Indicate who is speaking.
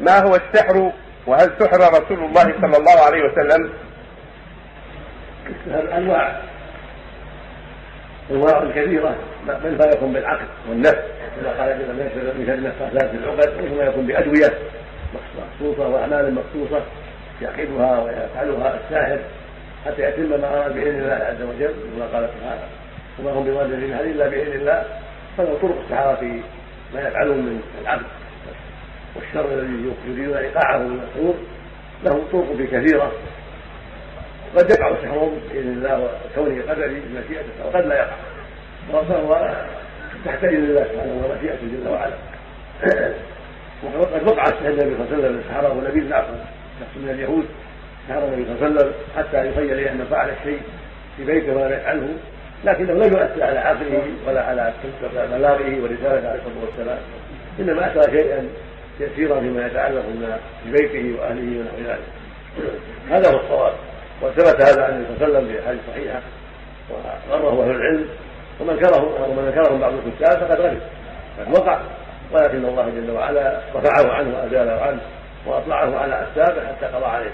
Speaker 1: ما هو السحر وهل سحر رسول الله صلى الله عليه وسلم؟
Speaker 2: انواع أنواع كثيرة. منها يكون بالعقل والنفس. ابن يشفر من شر النفاثات في العقد ومنها يكون بأدوية مخصوصة وأعمال مخصوصة يعقدها ويفعلها الساحر حتى يتم ما اراد بإذن الله عز وجل كما قال تعالى وما هم في إلا بإذن الله. فله طرق السحرة في ما يفعلون من العبد والشر الذي يريدون إيقاعه من السحور له طرق كثيرة. قد يقع سحرهم بإذن الله وكونه قدري بمشيئته وقد لا يقع. فهو تحت اذن الله سبحانه ومشيئته جل وعلا. وقد وقع السحر النبي صلى الله عليه وسلم سحره نبي نعم شخص من اليهود سحر النبي صلى الله عليه وسلم حتى يخيل اليه انه فعل الشيء في بيته ولم يفعله لكنه لم يؤثر على عقله ولا على بلاغه ورسالته عليه الصلاة والسلام. إنما اتى شيئا يسيرا فيما يتعلق ببيته وأهله ونحو ذلك. هذا هو الصواب. وثبت هذا عن النبي صلى الله عليه وسلم في أحاديث صحيحة وغره أهل العلم. ومن كره ومن انكرهم بعض الكتاب فقد غلب قد وقع. ولكن الله جل وعلا رفعه عنه وأزاله عنه وأطلعه على أسبابه حتى قضى عليه.